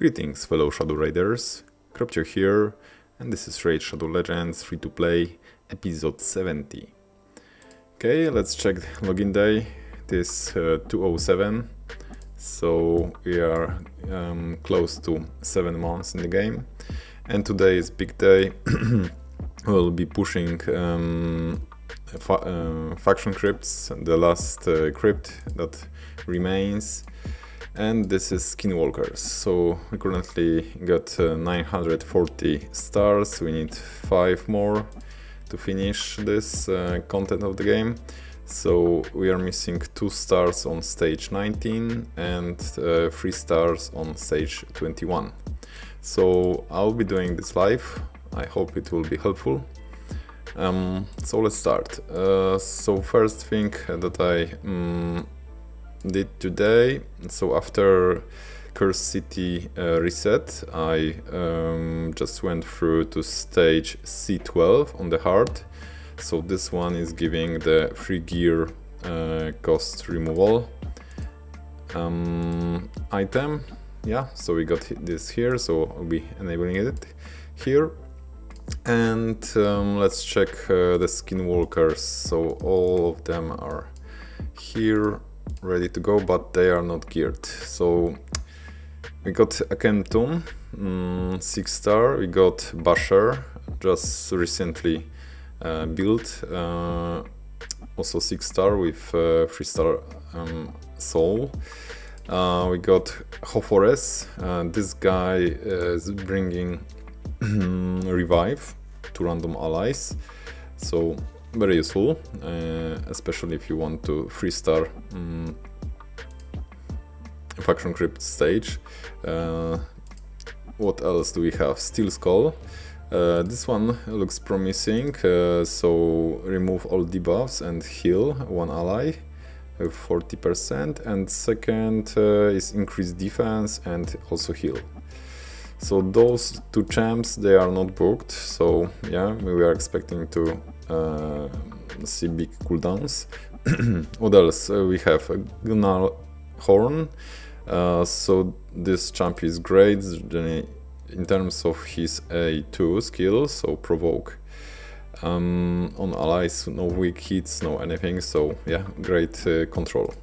Greetings fellow Shadow Raiders, Kropcio here, and this is Raid Shadow Legends free to play episode 70. Okay, let's check login day, this uh, 207, so we are um, close to 7 months in the game, and today is big day, we'll be pushing um, fa uh, faction crypts, the last uh, crypt that remains, and this is Skinwalkers. So we currently got uh, 940 stars, we need 5 more to finish this uh, content of the game. So we are missing 2 stars on stage 19 and uh, 3 stars on stage 21. So I'll be doing this live, I hope it will be helpful. Um, so let's start. Uh, so first thing that I um, did today. So after Cursed City uh, reset, I um, just went through to stage C12 on the hard. So this one is giving the free gear uh, cost removal um, item. Yeah, so we got this here, so I'll be enabling it here. And um, let's check uh, the skinwalkers. So all of them are here ready to go, but they are not geared. So we got Akemtum, mm, 6 star, we got Basher, just recently uh, built, uh, also 6 star with uh, 3 star um, soul. Uh, we got Hoforees, uh, this guy is bringing revive to random allies, so very useful, uh, especially if you want to free star um, faction crypt stage. Uh, what else do we have? Steelskull. Uh, this one looks promising, uh, so remove all debuffs and heal one ally with 40% and second uh, is increase defense and also heal. So those two champs, they are not booked, so yeah, we are expecting to uh, see big cooldowns. what else? Uh, we have a Gunnar Horn. Uh, so this champ is great in terms of his A2 skill, so provoke. Um, on allies, no weak hits, no anything, so yeah, great uh, control.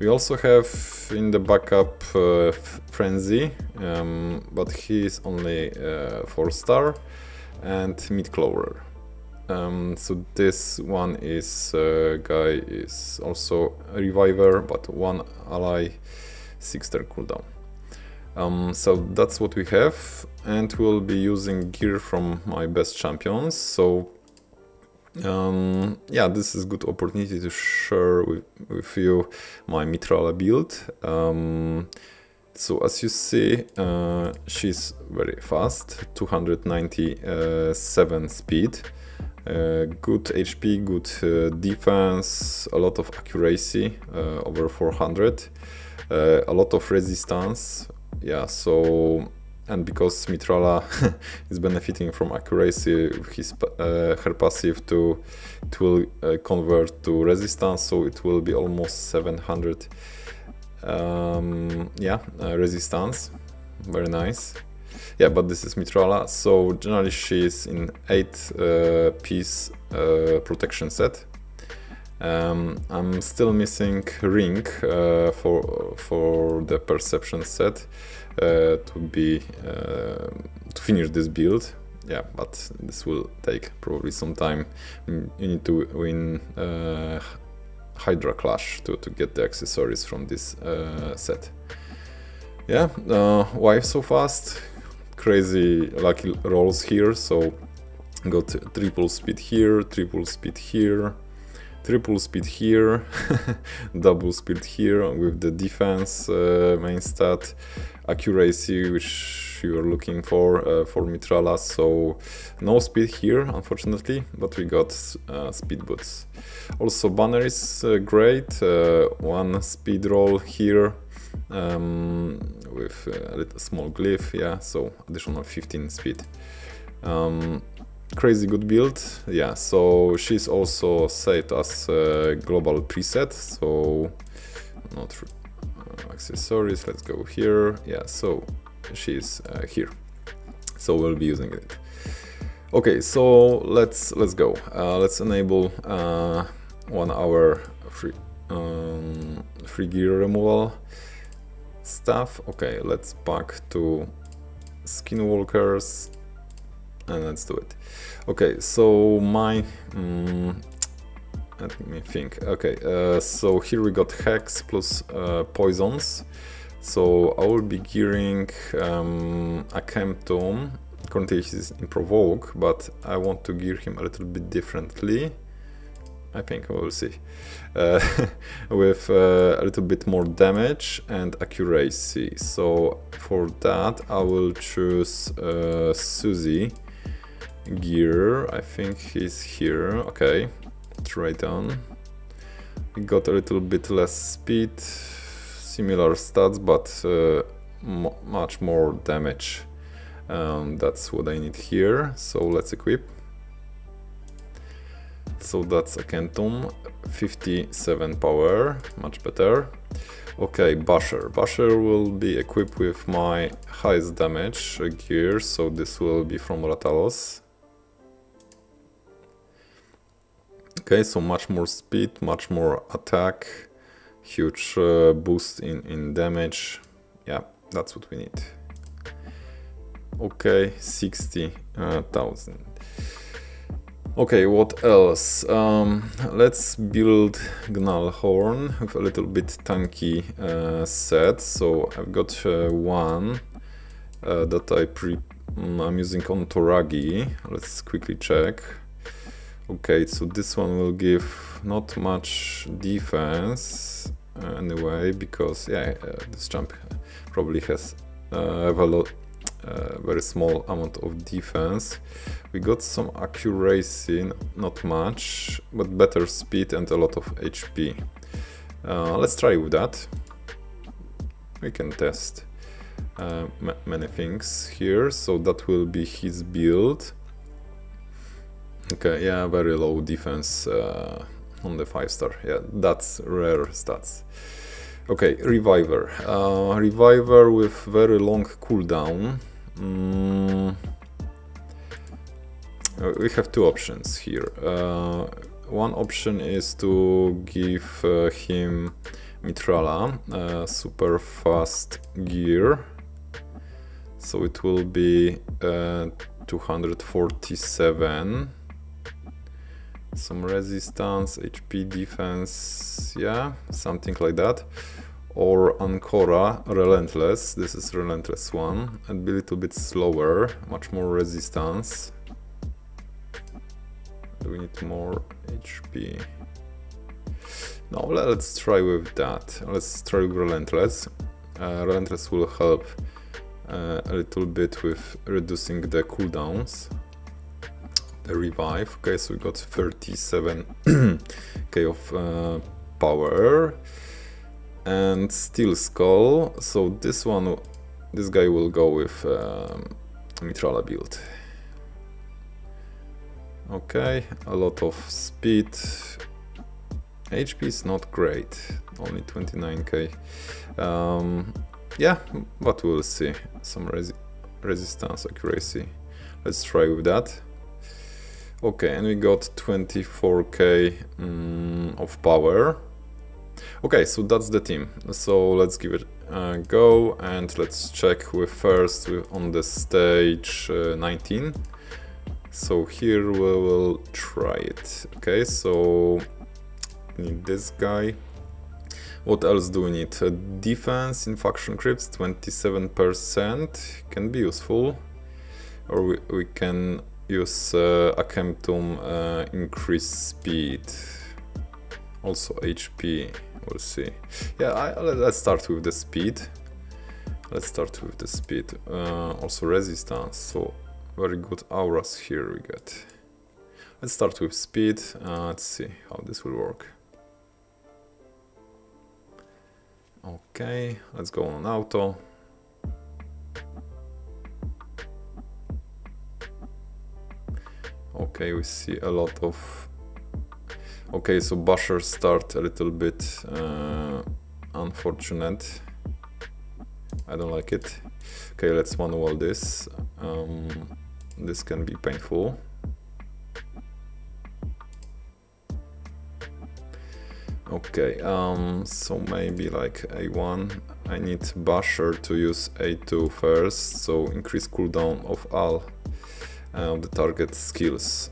We also have in the backup uh, Frenzy, um, but he is only uh, 4 star, and Mid Clover. Um, so this one is uh, guy is also a reviver, but one ally, six star cooldown. Um, so that's what we have, and we'll be using gear from my best champions. So um, yeah, this is good opportunity to share with, with you my Mithrala build. Um, so as you see, uh, she's very fast, 297 speed. Uh, good HP, good uh, defense, a lot of accuracy, uh, over 400, uh, a lot of resistance. Yeah, so and because Mithrala is benefiting from accuracy, his uh, her passive to it will uh, convert to resistance, so it will be almost 700. Um, yeah, resistance, very nice yeah, but this is Mithrala, so generally she is in 8 uh, piece uh, protection set. Um, I'm still missing ring uh, for for the perception set uh, to be uh, to finish this build. Yeah, but this will take probably some time. You need to win uh, Hydra Clash to, to get the accessories from this set. Yeah, why so fast? crazy lucky rolls here, so got triple speed here, triple speed here, triple speed here, double speed here with the defense uh, main stat, accuracy which you are looking for uh, for Mithrala, so no speed here unfortunately, but we got uh, speed boots. Also banner is uh, great, uh, one speed roll here, um, with a small glyph, yeah, so additional 15 speed. Um, crazy good build, yeah, so she's also set as a global preset, so not uh, accessories, let's go here, yeah, so she's uh, here. So we'll be using it. Okay so let's let's go. Uh, let's enable uh, one hour free um, free gear removal stuff. Okay let's back to skinwalkers and let's do it. Okay so my um, let me think. Okay uh, so here we got hex plus uh, poisons. So I will be gearing um, Akemtum currently he's in provoke but I want to gear him a little bit differently. I think we will see. Uh, with uh, a little bit more damage and accuracy. So for that I will choose uh, Susie gear I think he's here okay right on. We got a little bit less speed, similar stats, but uh, much more damage. Um, that's what I need here, so let's equip. So that's Akemtum, 57 power, much better. Okay, Basher. Basher will be equipped with my highest damage gear, so this will be from Rathalos. Okay, so much more speed, much more attack, huge uh, boost in, in damage. Yeah, that's what we need. Okay, 60,000. Uh, okay, what else? Um, let's build Gnarlhorn with a little bit tanky uh, set. So I've got uh, one uh, that I pre mm, I'm using on Toragi. Let's quickly check. Okay, so this one will give not much defense uh, anyway, because yeah, uh, this jump probably has uh, a uh, very small amount of defense. We got some accuracy, not much, but better speed and a lot of HP. Uh, let's try with that. We can test uh, many things here, so that will be his build. Okay, yeah, very low defense uh, on the 5 star. Yeah, that's rare stats. Okay, Reviver. Uh, Reviver with very long cooldown. Mm. Uh, we have two options here. Uh, one option is to give uh, him Mithrala, uh, super fast gear. So it will be 247 some resistance, HP defense, yeah, something like that. Or Ancora, Relentless, this is Relentless one, and be a little bit slower, much more resistance. Do we need more HP? No, let's try with that. Let's try with Relentless. Uh, Relentless will help uh, a little bit with reducing the cooldowns revive. Okay, so we got 37k of uh, power and Steelskull. So this one, this guy will go with um, Mithrala build. Okay, a lot of speed. HP is not great, only 29k. Um, yeah, but we'll see. Some resi resistance accuracy. Let's try with that. Okay, and we got 24k um, of power. Okay, so that's the team. So let's give it a go and let's check with first on the stage uh, 19. So here we will try it. Okay, so need this guy. What else do we need? Uh, defense in faction crypts 27% can be useful. Or we, we can use uh, uh, increase speed, also HP, we'll see. Yeah, I, let's start with the speed. Let's start with the speed. Uh, also resistance, so very good auras here we get. Let's start with speed, uh, let's see how this will work. Okay, let's go on auto. Okay, we see a lot of... Okay, so Basher start a little bit uh, unfortunate. I don't like it. Okay, let's manual this. Um, this can be painful. Okay, um, so maybe like A1, I need Basher to use A2 first, so increase cooldown of all uh, the target skills.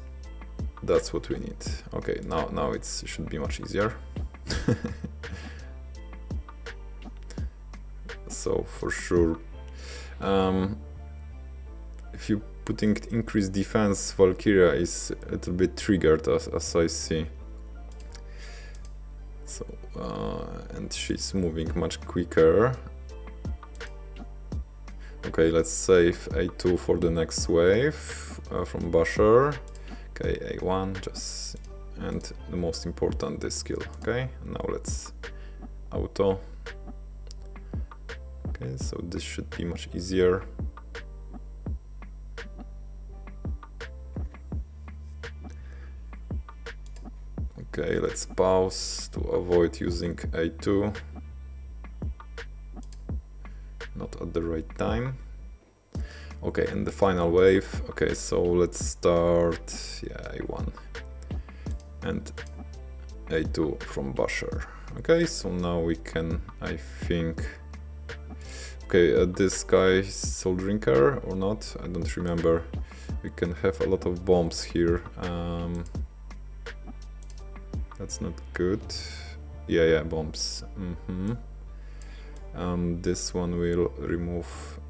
That's what we need. Okay, now now it should be much easier. so for sure, um, if you putting increased defense, Valkyria is a little bit triggered as, as I see. So, uh, and she's moving much quicker. Okay, let's save A2 for the next wave uh, from Basher. Okay, A1, just, and the most important, this skill, okay? Now let's auto. Okay, so this should be much easier. Okay, let's pause to avoid using A2. Not at the right time. Okay, and the final wave. Okay, so let's start, yeah, A1 and A2 from Basher. Okay, so now we can, I think, okay, uh, this guy Soul Drinker or not, I don't remember. We can have a lot of bombs here. Um, that's not good. Yeah, yeah, bombs. Mm -hmm. Um, this one will remove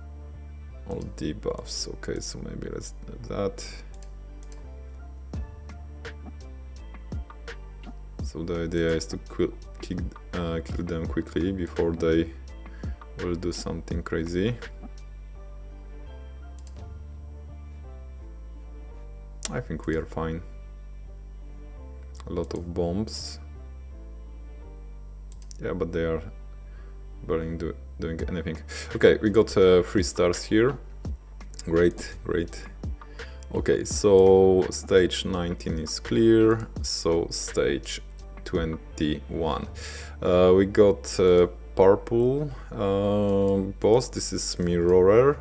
all debuffs. Okay, so maybe let's do that. So the idea is to kick, uh, kill them quickly before they will do something crazy. I think we are fine a lot of bombs. Yeah, but they are barely do doing anything. Okay, we got uh, three stars here. Great, great. Okay, so stage 19 is clear, so stage 21. Uh, we got uh, purple uh, boss, this is Mirrorer.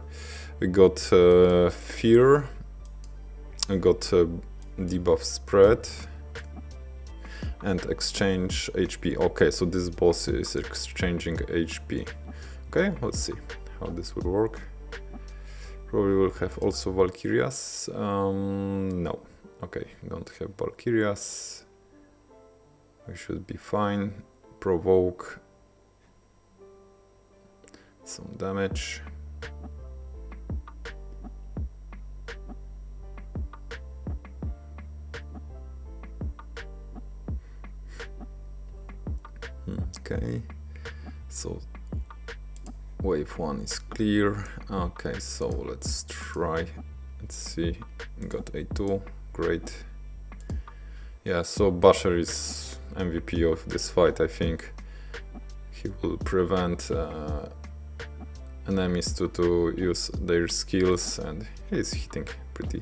We got uh, Fear, we got uh, debuff spread, and exchange HP. Okay, so this boss is exchanging HP. Okay, let's see how this will work. Probably will have also Valkyrias. Um, no, okay, don't have Valkyrias. We should be fine. Provoke some damage. Okay. So wave one is clear. Okay so let's try. Let's see. Got a2 great. Yeah so Basher is MVP of this fight I think. He will prevent uh, enemies to, to use their skills and he's hitting pretty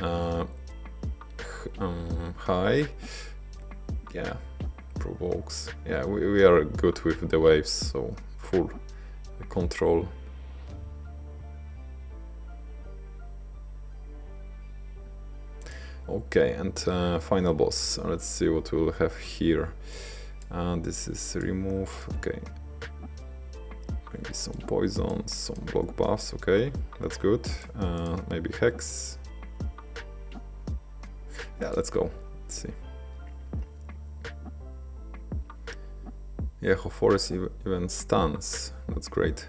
uh, um, high. Yeah provokes. Yeah, we, we are good with the waves, so full control. Okay, and uh, final boss. Let's see what we'll have here. Uh, this is remove, okay. Maybe some poisons, some block buffs, okay, that's good. Uh, maybe hex. Yeah, let's go. Let's see. Yeah, Forest even stuns. That's great.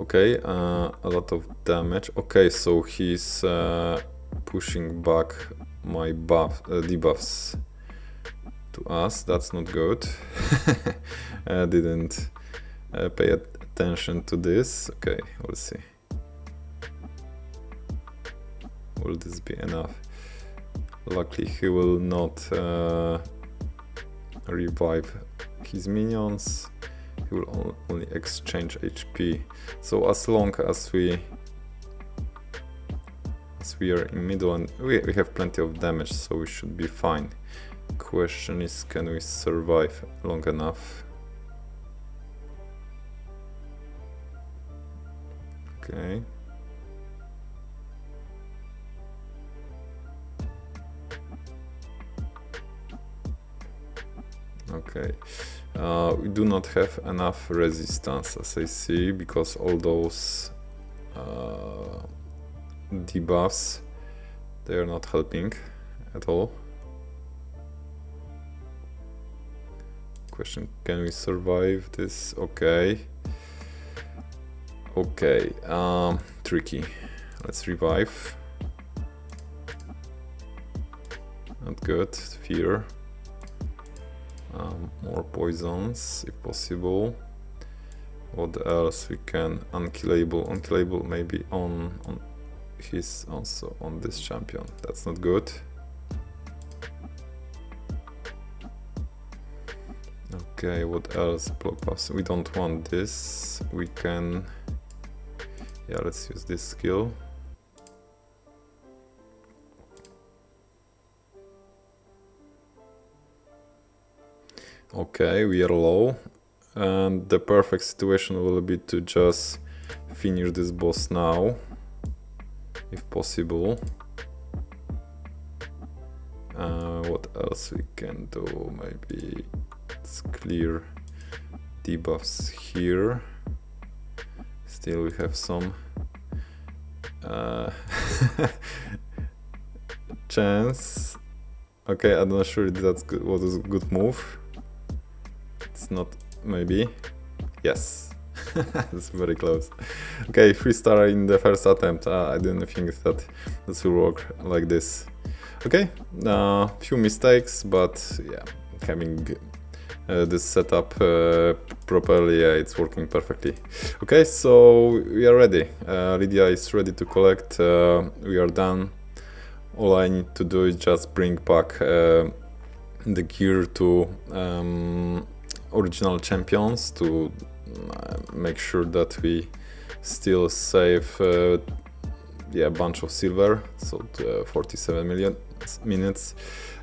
Okay, uh, a lot of damage. Okay, so he's uh, pushing back my buff, uh, debuffs to us. That's not good. I didn't uh, pay attention to this. Okay, we'll see. Will this be enough? Luckily, he will not uh, revive his minions. He will only exchange HP so as long as we as we are in middle and we, we have plenty of damage so we should be fine. Question is can we survive long enough? Okay. Okay, uh, we do not have enough resistance as I see because all those uh, debuffs they are not helping at all. Question, can we survive this? Okay. Okay, um, tricky. Let's revive. Not good, fear. Um, more poisons if possible. What else we can? Unkillable, unkillable maybe on, on his also on this champion. That's not good. Okay, what else? Block buffs. We don't want this. We can yeah let's use this skill okay we are low. And the perfect situation will be to just finish this boss now if possible. Uh, what else we can do? Maybe let's clear debuffs here. Still we have some uh, chance. Okay I'm not sure if that's good, what is a good move it's not maybe yes it's very close okay three star in the first attempt uh, I didn't think that this will work like this okay uh, few mistakes but yeah having uh, this setup uh, properly, yeah, it's working perfectly. Okay, so we are ready. Uh, Lydia is ready to collect. Uh, we are done. All I need to do is just bring back uh, the gear to um, original champions to uh, make sure that we still save yeah, a bunch of silver, so 47 million minutes.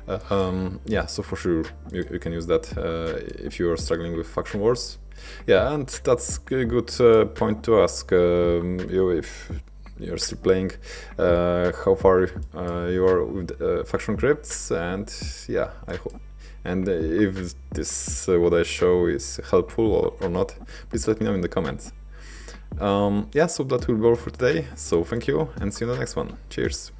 Uh, um, yeah, so for sure you, you can use that uh, if you are struggling with faction wars. Yeah, and that's a good uh, point to ask um, you if you're still playing, uh, how far uh, you are with uh, faction crypts, and yeah, I hope. And if this what I show is helpful or, or not, please let me know in the comments. Um, yeah, so that will be all for today. So thank you and see you in the next one. Cheers.